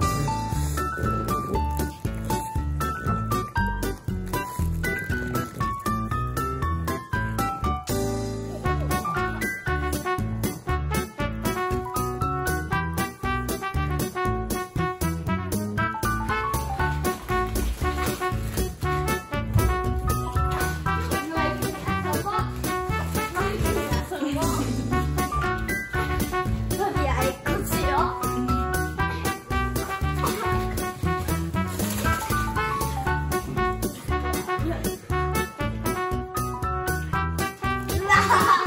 forever. 감사합니다.